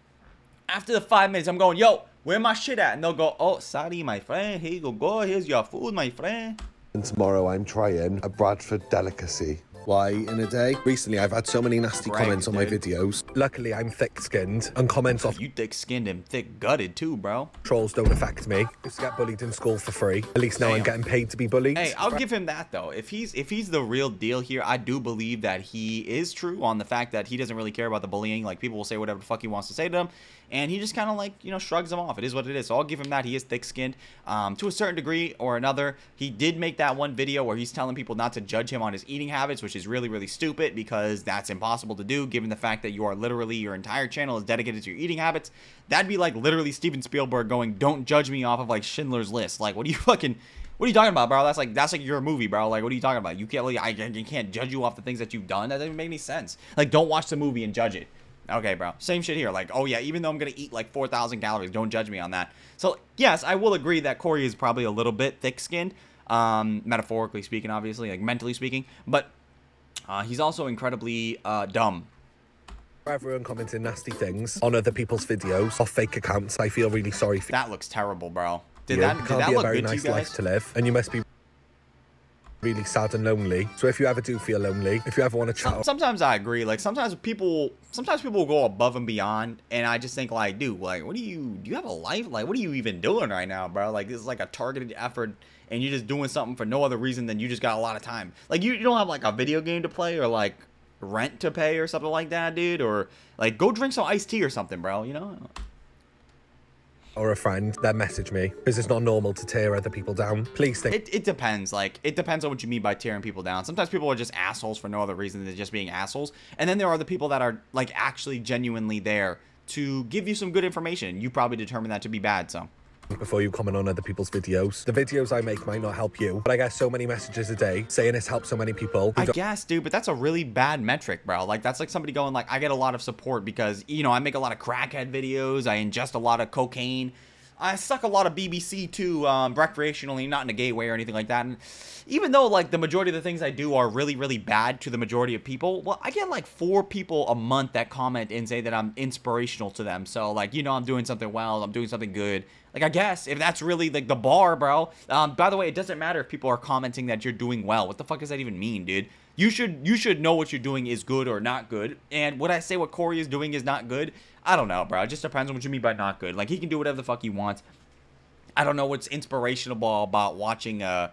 After the five minutes, I'm going, yo, where my shit at? And they'll go, oh, sorry, my friend. Here you go, go. Here's your food, my friend. And tomorrow I'm trying a Bradford delicacy. Why in a day? Recently, I've had so many nasty Right, comments on my videos. Luckily, I'm thick-skinned, and comments off You thick skinned and thick gutted too, bro. trolls don't affect me. Used to get bullied in school for free. At least now I'm getting paid to be bullied. Hey, I'll give him that though. If he's if he's the real deal here, I do believe that he is true on the fact that he doesn't really care about the bullying. Like people will say whatever the fuck he wants to say to them, and he just kind of like you know shrugs them off. It is what it is. So I'll give him that. He is thick-skinned, um, to a certain degree or another. He did make that one video where he's telling people not to judge him on his eating habits, which is really really stupid because that's impossible to do given the fact that you are literally your entire channel is dedicated to your eating habits. That'd be like literally Steven Spielberg going, "Don't judge me off of like Schindler's List." Like, what are you fucking what are you talking about, bro? That's like that's like your movie, bro. Like, what are you talking about? You can't like, I, I can't judge you off the things that you've done. That doesn't make any sense. Like, don't watch the movie and judge it. Okay, bro. Same shit here. Like, oh yeah, even though I'm gonna eat like four thousand calories, don't judge me on that. So yes, I will agree that Corey is probably a little bit thick-skinned, um, metaphorically speaking, obviously, like mentally speaking, but uh, he's also incredibly uh, dumb. Everyone commenting nasty things on other people's videos off fake accounts. I feel really sorry for That looks terrible, bro. Did you. that it can't that be a look very good to you nice life to live, and you must be really sad and lonely. So if you ever do feel lonely, if you ever want to chat sometimes I agree. Like sometimes people, sometimes people go above and beyond, and I just think like, dude, like, what do you, do you have a life? Like, what are you even doing right now, bro? Like, this is like a targeted effort, and you're just doing something for no other reason than you just got a lot of time. Like, you, you don't have like a video game to play or like rent to pay or something like that, dude, or like go drink some iced tea or something, bro. You know? Or a friend, then message me because it's not normal to tear other people down. Please think. It, it depends. Like, it depends on what you mean by tearing people down. Sometimes people are just assholes for no other reason than just being assholes. And then there are the people that are, like, actually genuinely there to give you some good information. You probably determine that to be bad, so. Before you comment on other people's videos. The videos I make might not help you, but I get so many messages a day saying it's helped so many people. I guess, dude, but that's a really bad metric, bro. Like, that's like somebody going, like, I get a lot of support because, you know, I make a lot of crackhead videos. I ingest a lot of cocaine. I suck a lot of BBC too, um, recreationally, not in a gay way or anything like that. And even though, like, the majority of the things I do are really, really bad to the majority of people, well, I get like four people a month that comment and say that I'm inspirational to them. So, like, you know, I'm doing something well, I'm doing something good. Like, I guess if that's really like the bar, bro. Um, by the way, it doesn't matter if people are commenting that you're doing well. What the fuck does that even mean, dude? You should you should know what you're doing is good or not good. And would I say what Corey is doing is not good? I don't know, bro. It just depends on what you mean by not good. Like he can do whatever the fuck he wants. I don't know what's inspirational about watching a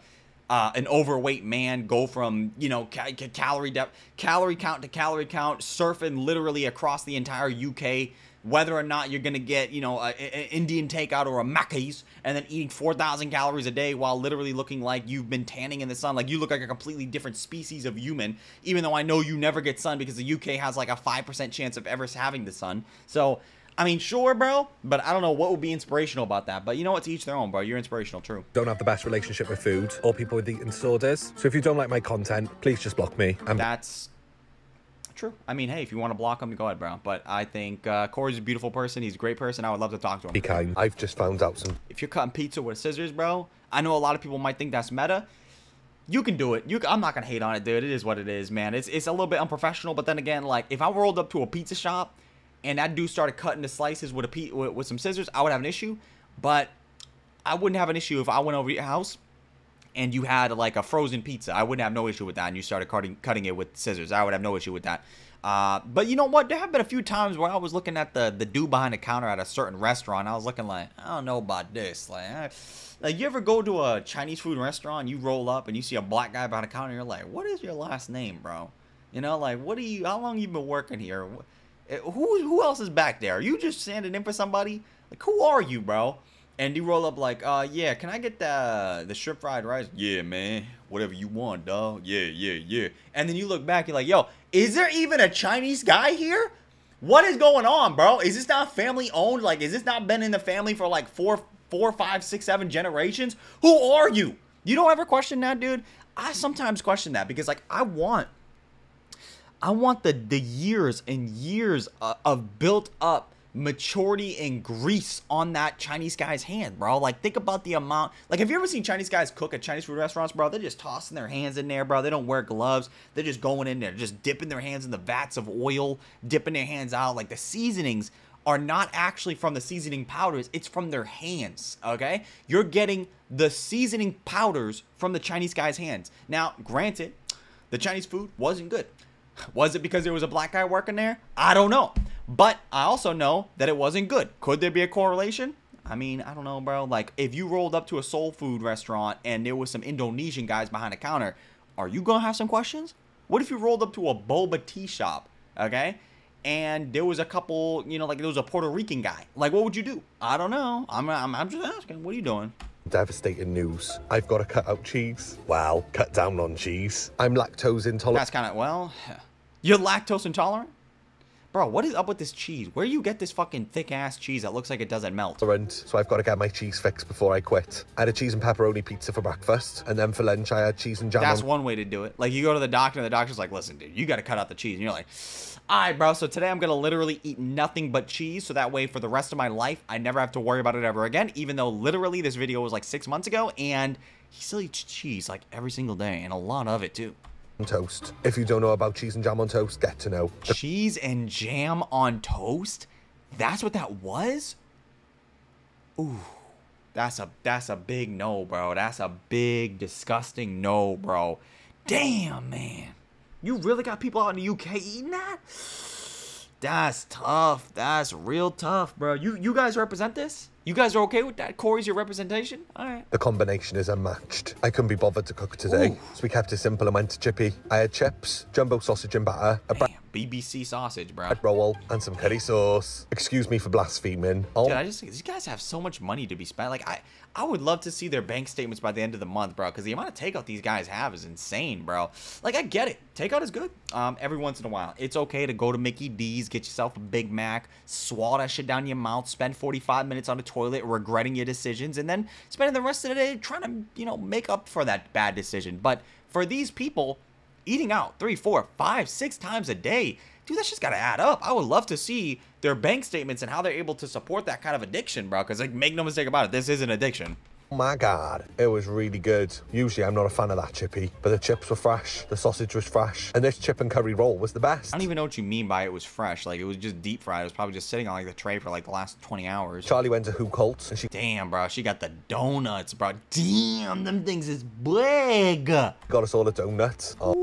uh, an overweight man go from you know ca- ca- calorie calorie count to calorie count, surfing literally across the entire UK. Whether or not you're gonna get you know an Indian takeout or a Mackey's, and then eating 4,000 calories a day while literally looking like you've been tanning in the sun, like you look like a completely different species of human. Even though I know you never get sun because the UK has like a five percent chance of ever having the sun. So I mean, sure, bro, but I don't know what would be inspirational about that. But you know what? To each their own, bro. You're inspirational, true. don't have the best relationship with food or people with eating disorders. So if you don't like my content, please just block me. I'm That's true. I mean, hey, if you want to block him, go ahead, bro. But I think uh, Corey's a beautiful person. He's a great person. I would love to talk to him. be kind. I've just found out some If you're cutting pizza with scissors, bro, I know a lot of people might think that's meta. You can do it. You, I'm not gonna hate on it, dude. It is what it is, man. It's it's a little bit unprofessional, but then again, like if I rolled up to a pizza shop and that dude started cutting the slices with a pe- with, with some scissors, I would have an issue. But I wouldn't have an issue if I went over your house and you had like a frozen pizza. I wouldn't have no issue with that. And you started cutting cutting it with scissors. I would have no issue with that. Uh, but you know what? There have been a few times where I was looking at the the dude behind the counter at a certain restaurant. I was looking like, I don't know about this. Like, I, like you ever go to a Chinese food restaurant, you roll up and you see a black guy behind the counter, you're like, what is your last name, bro? You know, like, what do you? How long you been working here? Eh, Who who else is back there? Are you just standing in for somebody? Like, who are you, bro? And you roll up like, uh, yeah, can I get the the shrimp fried rice? Yeah, man, whatever you want, dog. Yeah, yeah, yeah. And then you look back, you're like, yo, is there even a Chinese guy here? What is going on, bro? Is this not family owned? Like, is this not been in the family for like four, four, five, six, seven generations? Who are you? You don't ever question that, dude. I sometimes question that because like I want I want the the years and years uh, of built up maturity and grease on that Chinese guy's hand, bro. Like think about the amount. Like have you ever seen Chinese guys cook at Chinese food restaurants, bro? They're just tossing their hands in there, bro. They don't wear gloves. They're just going in there, just dipping their hands in the vats of oil, dipping their hands out. Like the seasonings are not actually from the seasoning powders, it's from their hands, okay? You're getting the seasoning powders from the Chinese guy's hands. Now, granted, the Chinese food wasn't good. Was it because there was a black guy working there? I don't know. But I also know that it wasn't good. Could there be a correlation? I mean, I don't know, bro. Like, if you rolled up to a soul food restaurant and there was some Indonesian guys behind the counter, are you gonna have some questions? What if you rolled up to a boba tea shop, okay? And there was a couple, you know, like there was a Puerto Rican guy. Like, what would you do? I don't know. I'm, I'm, I'm just asking. What are you doing? Devastating news. I've got to cut out cheese. Well, cut down on cheese. I'm lactose intolerant. That's kind of well. You're lactose intolerant, bro. What is up with this cheese? Where do you get this fucking thick ass cheese that looks like it doesn't melt? So I've got to get my cheese fixed before I quit. I had a cheese and pepperoni pizza for breakfast, and then for lunch I had cheese and jam. That's on- one way to do it. Like you go to the doctor, and the doctor's like, "Listen, dude, you got to cut out the cheese." And you're like, "All right, bro. So today I'm gonna literally eat nothing but cheese, so that way for the rest of my life I never have to worry about it ever again." Even though literally this video was like six months ago, and he still eats cheese like every single day, and a lot of it too. Toast. If you don't know about cheese and jam on toast, get to know. cheese and jam on toast? That's what that was? Ooh. That's a that's a big no, bro. That's a big disgusting no, bro. Damn, man. You really got people out in the UK eating that? That's tough. That's real tough, bro. You you guys represent this? You guys are okay with that? Corey's your representation? All right. The combination is unmatched. I couldn't be bothered to cook today, Ooh. so we kept it simple and went to Chippy. I had chips, jumbo sausage and batter, a BBC sausage, bro. roll, and some curry sauce. Excuse me for blaspheming. Oh, Dude, I just these guys have so much money to be spent. Like I, I would love to see their bank statements by the end of the month, bro. Because the amount of takeout these guys have is insane, bro. Like I get it, takeout is good. Um, every once in a while, it's okay to go to Mickey D's, get yourself a Big Mac, swallow that shit down your mouth, spend 45 minutes on the toilet regretting your decisions, and then spending the rest of the day trying to, you know, make up for that bad decision. But for these people, eating out three, four, five, six times a day, dude, that's just gotta add up. I would love to see their bank statements and how they're able to support that kind of addiction, bro. Because like, make no mistake about it, this is an addiction. My god, it was really good. Usually I'm not a fan of that chippy, but the chips were fresh, the sausage was fresh, and this chip and curry roll was the best. I don't even know what you mean by it was fresh. Like it was just deep fried. It was probably just sitting on like the tray for like the last 20 hours. Charlie went to Who Cult, and she Damn, bro, she got the donuts, bro. Damn, them things is big. got us all a donut. Oh,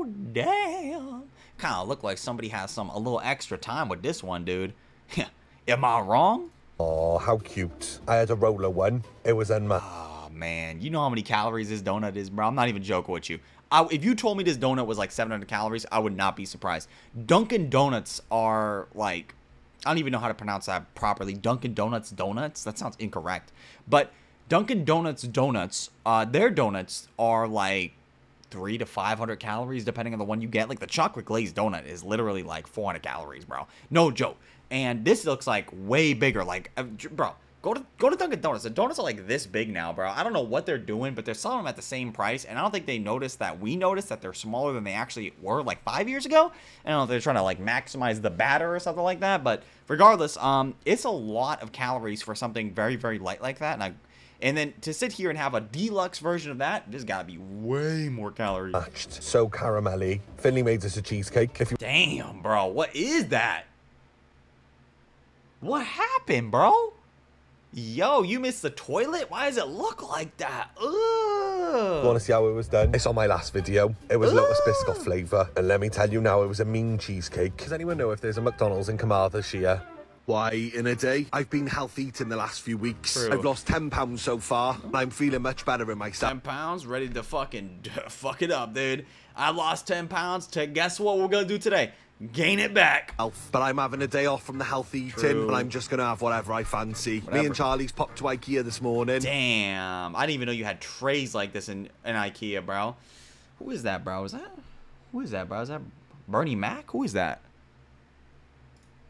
Ooh, damn. Kind of look like somebody has some a little extra time with this one, dude. Am I wrong? Oh, how cute. I had a roller one. It was unmatched. Oh man, you know how many calories this donut is, bro. I'm not even joking with you. I, if you told me this donut was like 700 calories, I would not be surprised. Dunkin' Donuts are like, I don't even know how to pronounce that properly. Dunkin' Donuts donuts. That sounds incorrect. But Dunkin' Donuts donuts, uh, their donuts are like three to 500 calories depending on the one you get. Like the chocolate glazed donut is literally like 400 calories, bro. No joke. And this looks like way bigger. Like, uh, bro, go to go to Dunkin' Donuts. The donuts are like this big now, bro. I don't know what they're doing, but they're selling them at the same price. And I don't think they noticed that we noticed that they're smaller than they actually were like five years ago. I don't know if they're trying to like maximize the batter or something like that. But regardless, um, it's a lot of calories for something very very light like that. And I. And then to sit here and have a deluxe version of that, there's got to be way more calories. So caramelly. Finley made us a cheesecake. If you Damn, bro. What is that? What happened, bro? Yo, you missed the toilet? Why does it look like that? Ugh. Want to see how it was done, it's on my last video. It was Lotus Biscuit flavour. And let me tell you now, it was a mean cheesecake. Does anyone know if there's a McDonald's in Carmarthenshire? Why, in a day? I've been health eating the last few weeks. True. I've lost 10 pounds so far, and I'm feeling much better in myself. 10 pounds, ready to fucking fuck it up, dude. I lost 10 pounds to guess what we're gonna do today? Gain it back. Health. But I'm having a day off from the healthy eating, True. and I'm just going to have whatever I fancy. Me and Charlie's popped to Ikea this morning. Damn. I didn't even know you had trays like this in, in Ikea, bro. Who is that, bro? Is that who is that, bro? Is that Bernie Mac? Who is that?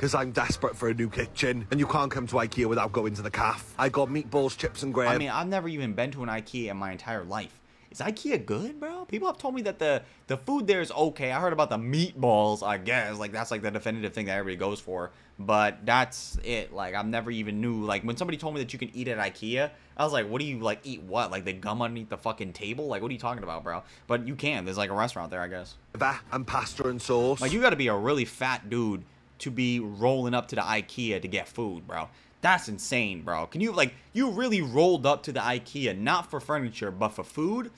Because I'm desperate for a new kitchen, and you can't come to Ikea without going to the calf. I got meatballs, chips, and gravy. I mean, I've never even been to an IKEA in my entire life. Is IKEA good, bro? People have told me that the the food there is okay. I heard about the meatballs. I guess like that's like the definitive thing that everybody goes for. But that's it. Like I've never even knew. Like when somebody told me that you can eat at IKEA, I was like, what do you like eat? What like the gum underneath the fucking table? Like what are you talking about, bro? But you can. There's like a restaurant there, I guess. That and pasta and sauce. Like you got to be a really fat dude to be rolling up to the IKEA to get food, bro. That's insane, bro. Can you like you really rolled up to the IKEA not for furniture but for food?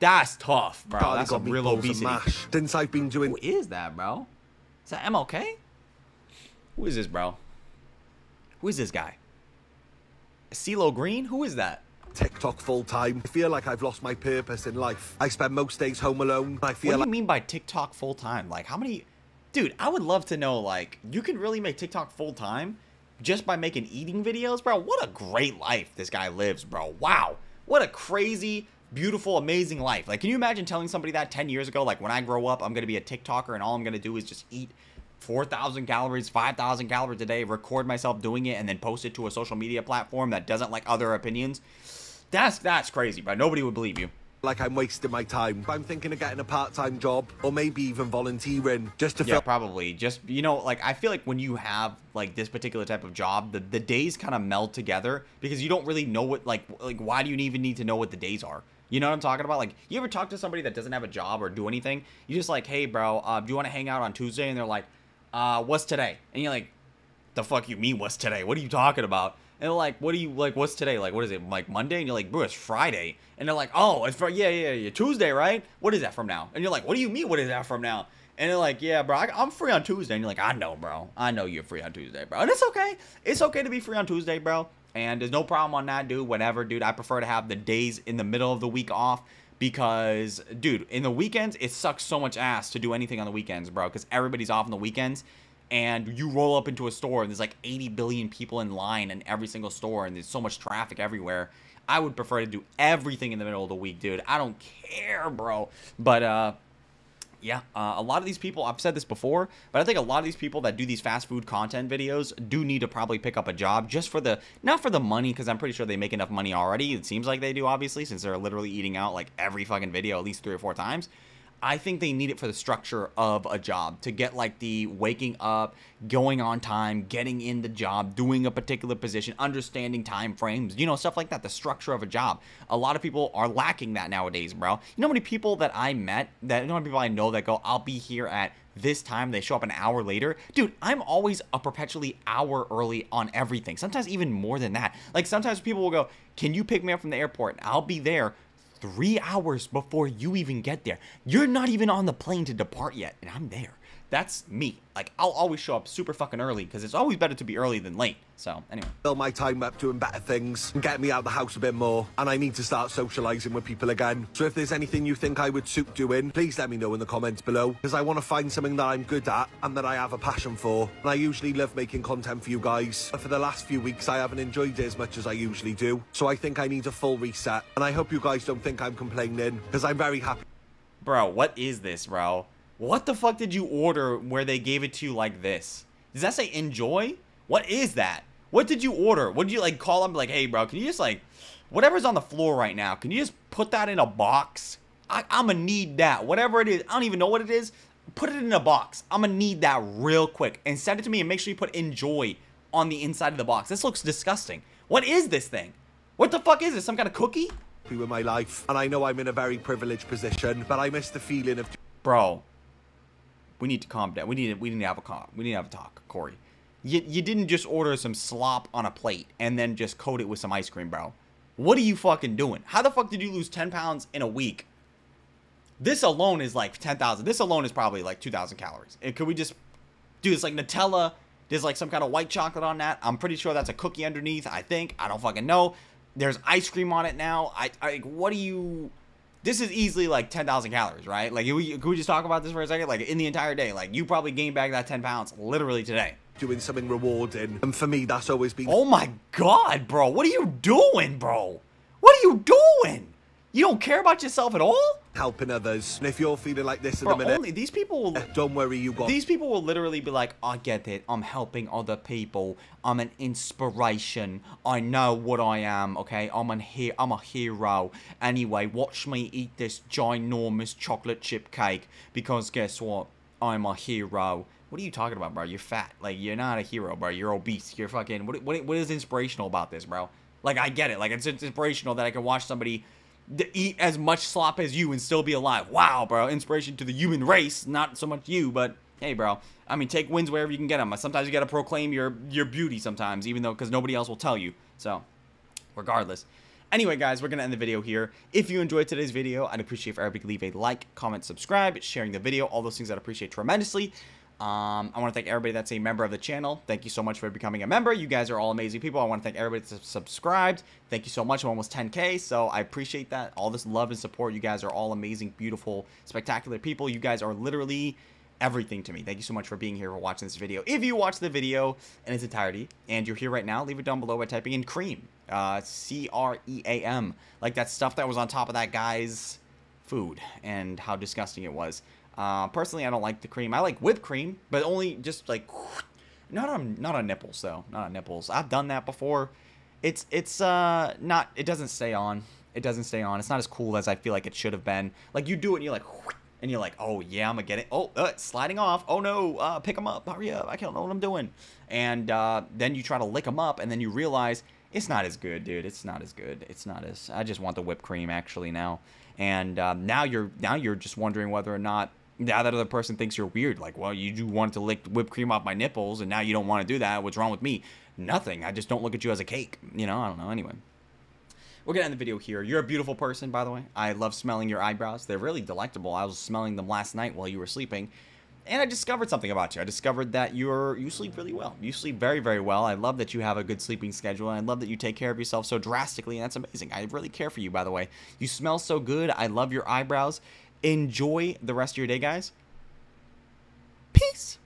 That's tough, bro. Charlie That's some real obesity. mash. Since I've been doing Who is that, bro? Is that MLK? Who is this, bro? Who is this guy? CeeLo Green? Who is that? TikTok full time, I feel like I've lost my purpose in life. I spend most days home alone. I feel. What do you like mean by TikTok full time? Like, how many? Dude, I would love to know. Like, you can really make TikTok full time just by making eating videos, bro. What a great life this guy lives, bro. Wow, what a crazy, beautiful, amazing life. Like, can you imagine telling somebody that ten years ago? Like, when I grow up, I'm gonna be a TikToker, and all I'm gonna do is just eat. 4,000 calories, 5,000 calories a day, record myself doing it, and then post it to a social media platform that doesn't like other opinions. That's that's crazy, bro. Nobody would believe you. Like I'm wasting my time. I'm thinking of getting a part-time job or maybe even volunteering just to Yeah, probably. Just you know, like I feel like when you have like this particular type of job, the, the days kind of meld together because you don't really know what like like why do you even need to know what the days are? You know what I'm talking about? Like you ever talk to somebody that doesn't have a job or do anything? You just like, hey, bro, uh, do you want to hang out on Tuesday? And they're like, uh, what's today? And you're like, the fuck you mean what's today? What are you talking about? And like, what do you like? What's today? Like, what is it? Like Monday? And you're like, bro, it's Friday. And they're like, oh, it's yeah, yeah, yeah, Tuesday, right? What is that from now? And you're like, what do you mean? What is that from now? And they're like, yeah, bro, I, I'm free on Tuesday. And you're like, I know, bro, I know you're free on Tuesday, bro. And it's okay. It's okay to be free on Tuesday, bro. And there's no problem on that, dude. Whatever, dude. I prefer to have the days in the middle of the week off because, dude, in the weekends, it sucks so much ass to do anything on the weekends, bro. Because everybody's off on the weekends and you roll up into a store and there's like 80 billion people in line in every single store and there's so much traffic everywhere i would prefer to do everything in the middle of the week dude i don't care bro but uh yeah, uh, a lot of these people, I've said this before, but I think a lot of these people that do these fast food content videos do need to probably pick up a job just for the, not for the money, because I'm pretty sure they make enough money already. It seems like they do, obviously, since they're literally eating out like every fucking video at least three or four times. I think they need it for the structure of a job to get like the waking up, going on time, getting in the job, doing a particular position, understanding time frames, you know, stuff like that, the structure of a job. A lot of people are lacking that nowadays, bro. You know how many people that I met, that you know how many people I know that go, I'll be here at this time, they show up an hour later. Dude, I'm always a perpetually hour early on everything. Sometimes even more than that. Like sometimes people will go, Can you pick me up from the airport? I'll be there three hours before you even get there. You're not even on the plane to depart yet, and I'm there. That's me. Like, I'll always show up super fucking early because it's always better to be early than late. So, anyway. fill my time up doing better things and get me out of the house a bit more. And I need to start socialising with people again. So if there's anything you think I would suit doing, please let me know in the comments below. Because I want to find something that I'm good at and that I have a passion for. And I usually love making content for you guys. But for the last few weeks, I haven't enjoyed it as much as I usually do. So I think I need a full reset. And I hope you guys don't think I'm complaining. Because I'm very happy Bro, what is this, bro? What the fuck did you order where they gave it to you like this? Does that say enjoy? What is that? What did you order? What did you like call them like, hey, bro, can you just like, whatever's on the floor right now, can you just put that in a box? I, I'm gonna need that. Whatever it is, I don't even know what it is. Put it in a box. I'm gonna need that real quick and send it to me and make sure you put enjoy on the inside of the box. This looks disgusting. What is this thing? What the fuck is this? Some kind of cookie? with my life. And I know I'm in a very privileged position. But I miss the feeling of bro. We need to calm down. We need we need to have a calm. We need to have a talk, Corey. You, you didn't just order some slop on a plate and then just coat it with some ice cream, bro. What are you fucking doing? How the fuck did you lose 10 pounds in a week? This alone is like 10,000. This alone is probably like 2,000 calories. And could we just do this like Nutella? There's like some kind of white chocolate on that. I'm pretty sure that's a cookie underneath. I think. I don't fucking know. There's ice cream on it now. I, I what do you? This is easily like 10,000 calories, right? Like, can we, just talk about this for a second? Like, in the entire day, like, you probably gained back that 10 pounds literally today. doing something rewarding. And for me, that's always been Oh my god, bro. What are you doing, bro? What are you doing? You don't care about yourself at all? helping others. And if you're feeling like this in Bro, a minute, only these people will eh, don't worry, you got These people will literally be like, I get it. I'm helping other people. I'm an inspiration. I know what I am, okay? I'm an he- I'm a hero. Anyway, watch me eat this ginormous chocolate chip cake because guess what? I'm a hero. What are you talking about, bro? You're fat. Like you're not a hero, bro. You're obese. You're fucking what what, what is inspirational about this, bro? Like I get it. Like it's, it's inspirational that I can watch somebody eat as much slop as you and still be alive. Wow, bro. Inspiration to the human race, not so much you, but hey, bro. I mean, take wins wherever you can get them. Sometimes you got to proclaim your your beauty sometimes, even though because nobody else will tell you. So, regardless. Anyway, guys, we're going to end the video here. If you enjoyed today's video, I'd appreciate if everybody leave a like, comment, subscribe, sharing the video, all those things I'd appreciate tremendously. Um, I want to thank everybody that's a member of the channel. Thank you so much for becoming a member. You guys are all amazing people. I want to thank everybody that's subscribed. Thank you so much. I'm almost 10K, so I appreciate that. All this love and support. You guys are all amazing, beautiful, spectacular people. You guys are literally everything to me. Thank you so much for being here for watching this video. If you watch the video in its entirety and you're here right now, leave it down below by typing in cream. Uh, C-R-E-A-M. Like that stuff that was on top of that guy's food and how disgusting it was. Uh, personally, I don't like the cream. I like whipped cream, but only just like not on not on nipples though. Not on nipples. I've done that before. It's it's uh not. It doesn't stay on. It doesn't stay on. It's not as cool as I feel like it should have been. Like you do it, and you're like and you're like, oh yeah, I'm gonna get it. Oh, uh, sliding off. Oh no, uh, pick them up. Hurry up! I don't know what I'm doing. And uh, then you try to lick them up, and then you realize it's not as good, dude. It's not as good. It's not as. I just want the whipped cream actually now. And uh, now you're now you're just wondering whether or not now that other person thinks you're weird. Like, well, you do want to lick whipped cream off my nipples, and now you don't want to do that. What's wrong with me? Nothing. I just don't look at you as a cake. You know, I don't know. Anyway. We're gonna end the video here. You're a beautiful person, by the way. I love smelling your eyebrows. They're really delectable. I was smelling them last night while you were sleeping. And I discovered something about you. I discovered that you're you sleep really well. You sleep very, very well. I love that you have a good sleeping schedule. And I love that you take care of yourself so drastically. And that's amazing. I really care for you, by the way. You smell so good. I love your eyebrows. Enjoy the rest of your day, guys. Peace.